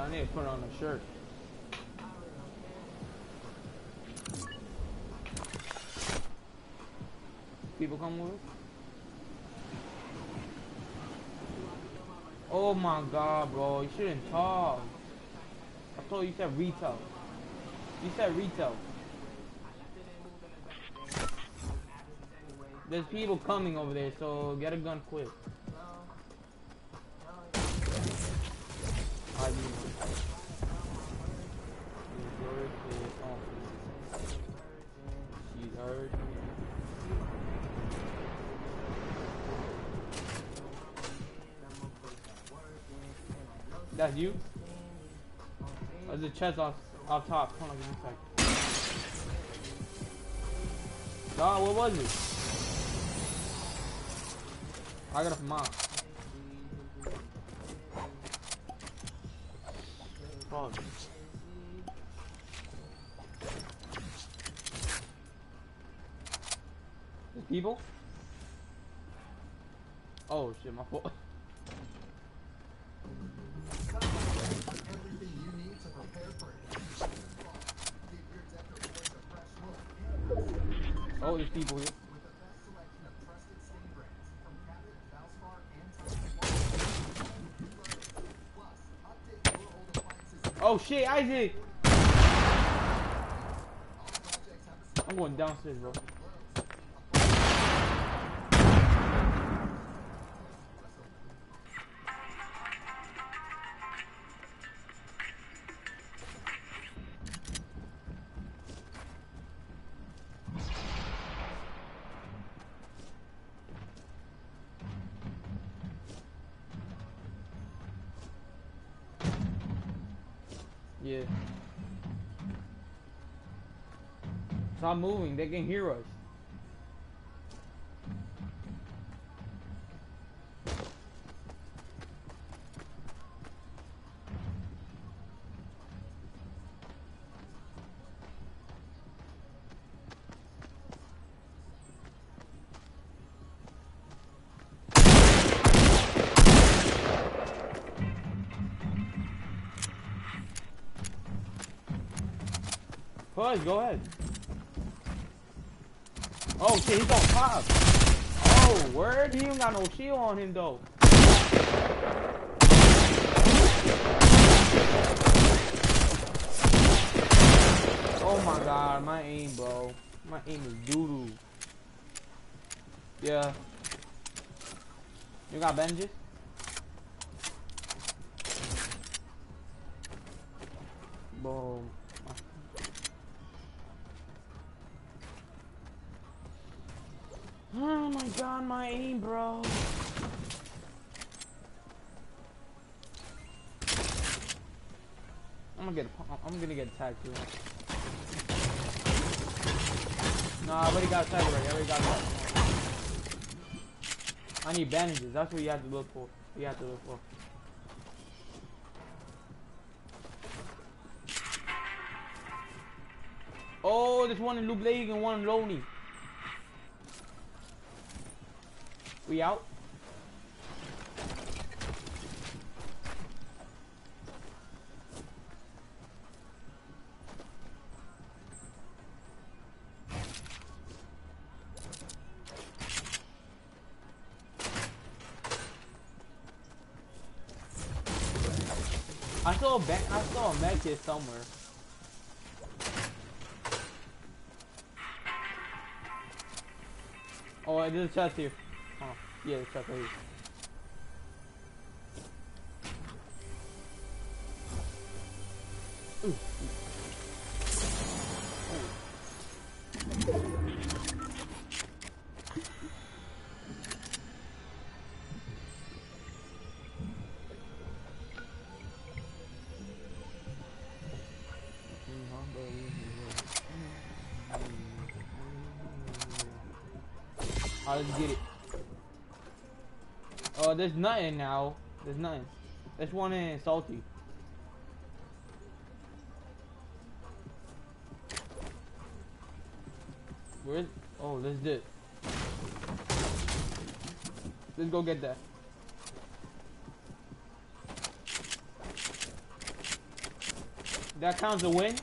I need to put on a shirt. People come with? Oh my god, bro. You shouldn't talk. I told you you said retail. You said retail. There's people coming over there, so get a gun quick. That's you? There's a chest off, off top. Hold on, give me a sec. Nah, what was it? I got it from mom. Fuck. People? Oh shit, my fault. Your old appliances. Oh shit, Isaac! I'm going downstairs, bro. Yeah. Stop moving, they can hear us. Go ahead. Oh shit, he's on top. Oh, word? He don't got no shield on him though. Oh my god, my aim, bro. My aim is doo doo. Yeah. You got bandages? Bro. Oh my god, my aim, bro. I'm gonna get I'm gonna get attacked too. Nah, I already got attacked already. I already got attacked. I need bandages. That's what you have to look for. You have to look for. Oh, there's one in Loot Lake and one in Loney. We out? I saw a bank. I saw a med here somewhere. Oh, there's a chest here. Oh, yeah. Alright, let's get it. Oh, there's nothing now. There's nothing. There's one in salty. Where? Oh, let's do it. Let's go get that. That counts a win.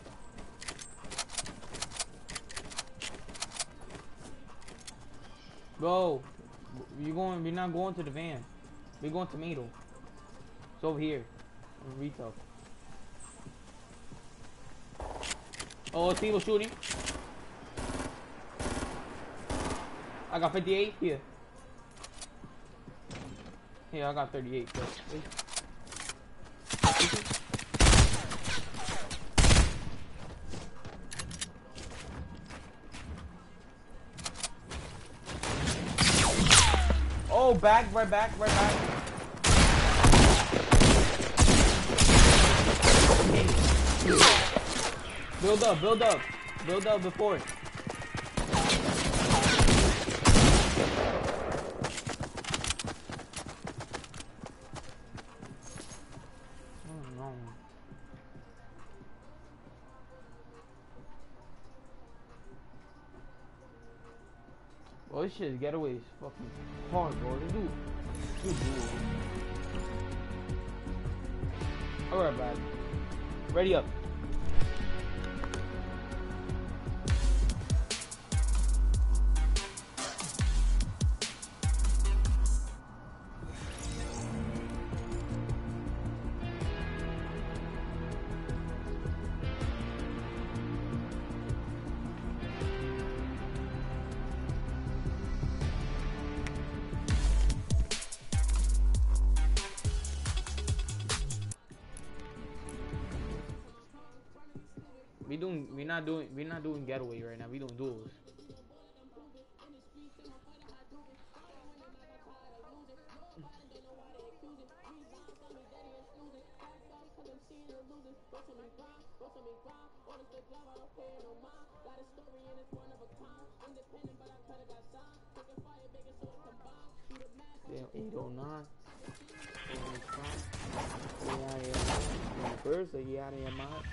Bro, you going? We're not going to the van. We're going to tomato. It's over here, in retail. Oh, people shooting. I got 58 here. Yeah, I got 38. So. Back, right back, right back. Build up, build up, build up before. This shit getaway is fucking hard, bro. They do, do do. Alright, bud. Ready up. We doing, we not doing, we're not doing getaway right now. We doing duels. Damn, 809. Yeah, yeah. First, or you out of your mind?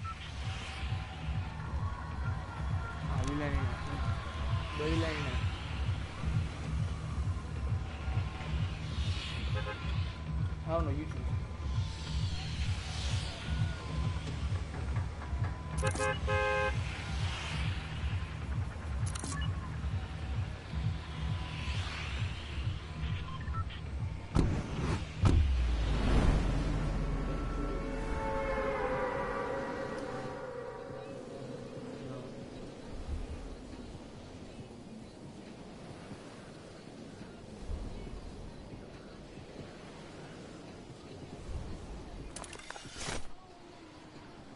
Ah, you letting it. Where you letting it? Hell no, YouTube.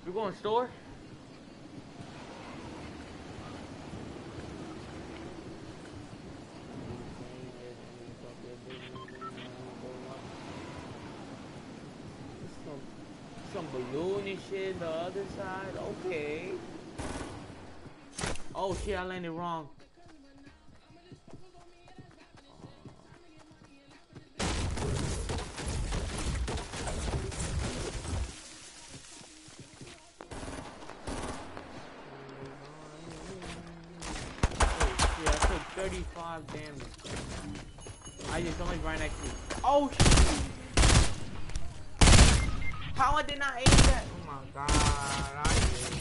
You going store? Some, some balloon and shit the other side. Okay. Oh shit, I landed wrong. 35 damage. I just somebody's right next to me. Oh shit! How I did not aim that? Oh my god, I did.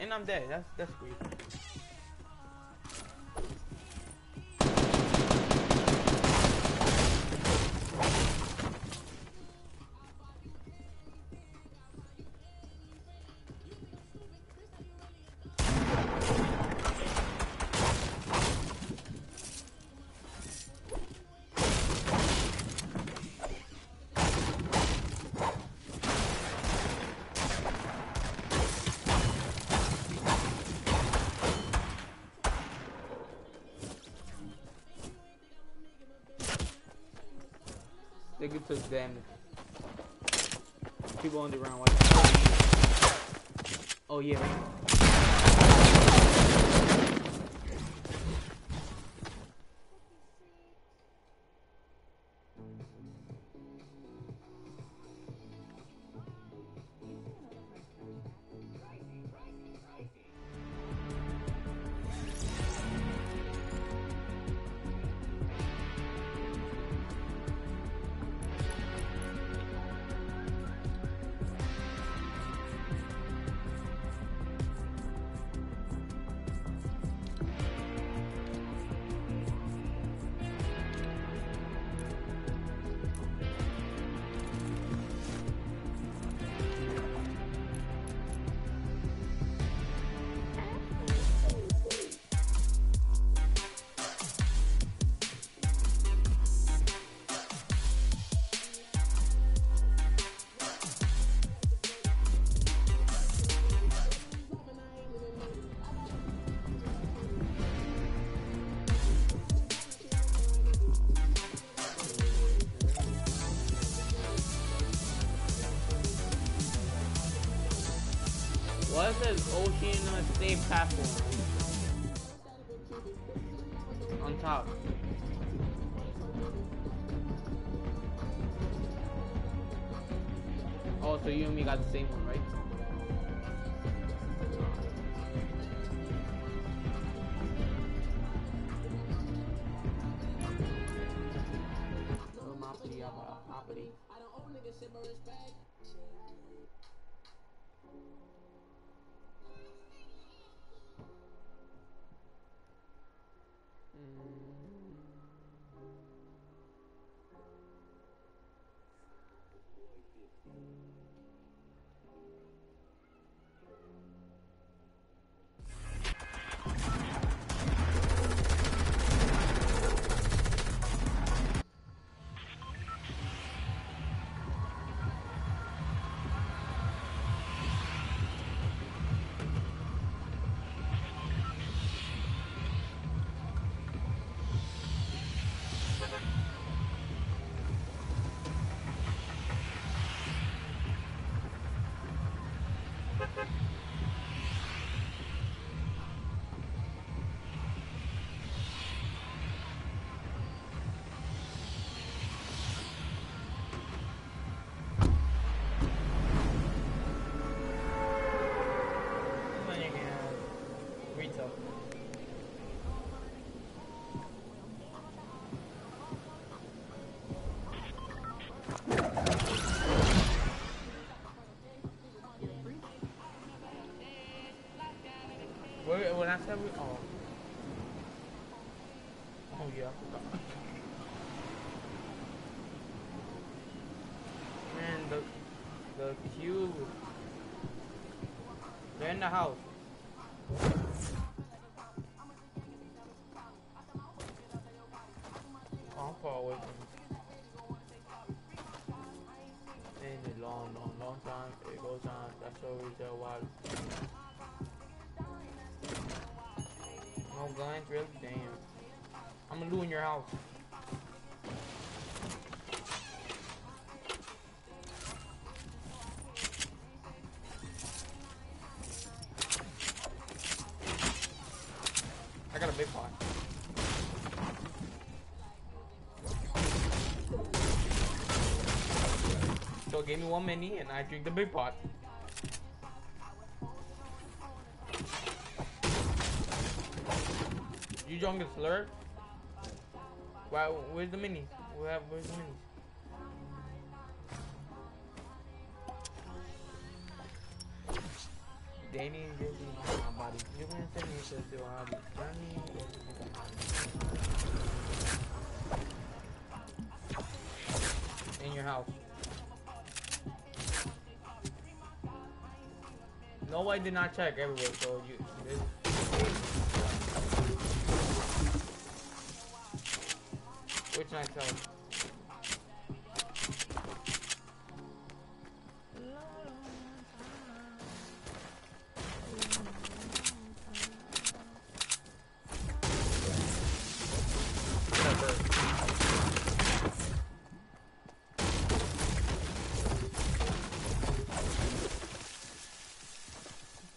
And I'm dead. That's that's great. Get took damage. People on the ground. Oh yeah. Says Ocean State Platform? On top. Oh, so you and me got the same one, right? Retail. Thank you. Where, when I said we, oh. Oh yeah, I forgot. Man, the, the cube. They're in the house. Oh, I'm far away from. In a long, long, long time, it goes on. That's always a while. No guns, really? Damn. I'm gonna do in your house. I got a big pot. So give me one mini and I drink the big pot. Drunk the? Why? Where's the mini? Where, where's the mini? Danny and Jesse on my body. You can send me to do hobby. In your house. No, I did not check everywhere, so you. House? Whatever.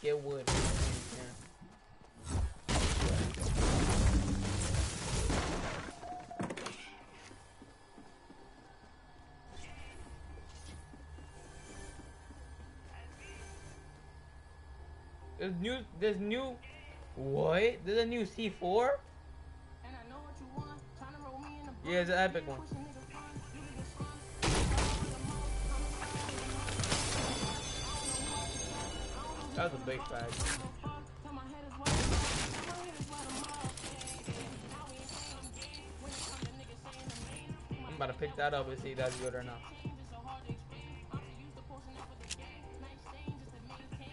Get wood. There's new. There's new. What? There's a new C4. Yeah, it's an epic one. That was a big bag. I'm about to pick that up and see if that's good or not.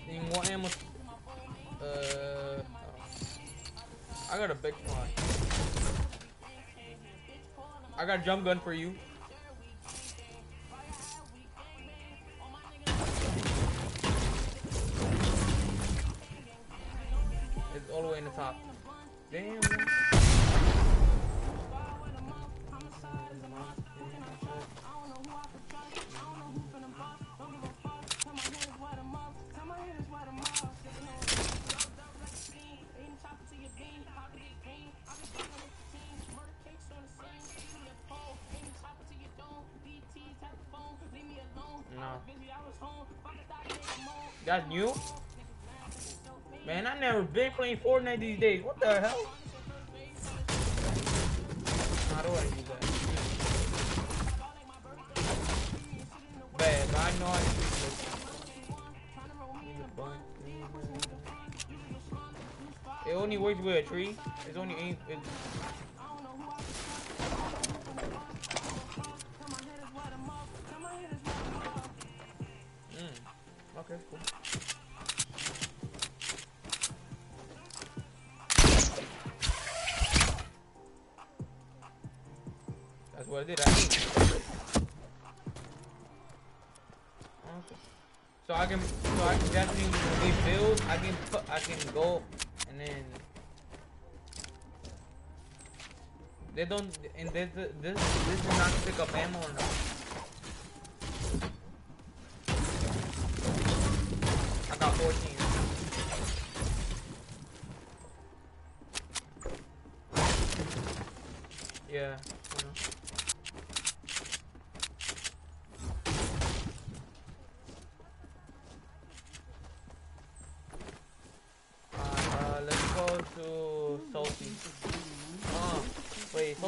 Need more ammo. Uh. I got a big one. I got a jump gun for you. It's all the way in the top. Damn. That's new? Man, I never been playing Fortnite these days. What the hell? How do I use that? Bad, I know I use this. It only works with a tree. It's only aim. Okay, cool. That's what I did. I. Okay. So I can, so I can definitely when build, I can put, I can go and then they don't, and this, this, this is not pick up ammo or no. I got 14. Yeah. I know. Uh, let's go to Salty. Oh, wait, Salty Springs. I say louder. Not Have everything. Hunting is everywhere for over 65 days. For all skin tone and the Estee Lauder's most loved waterproof, longer, 24-hour skin mask. Everywhere.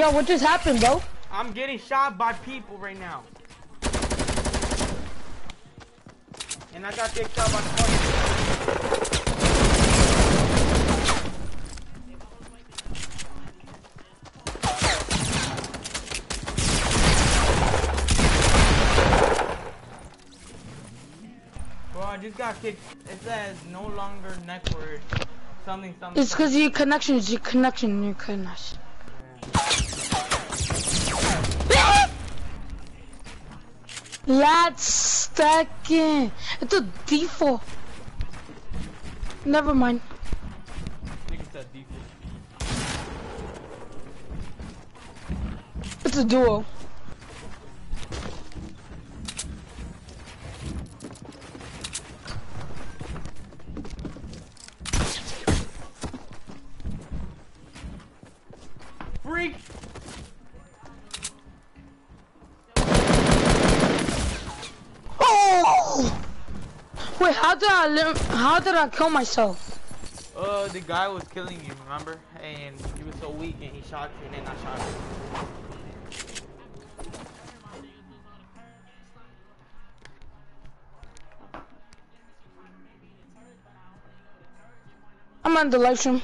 Yo, what just happened, bro? I'm getting shot by people right now. And I got kicked out by fucking. Bro, I just got kicked. It says no longer network. Something, something. It's because your connection is your connection, your connection. That's stacking. It's a default. Never mind. Default. It's a duo. Freak! How did I how did I kill myself? Uh, the guy was killing you, remember? And he was so weak and he shot you and then I shot you. I'm on the live stream.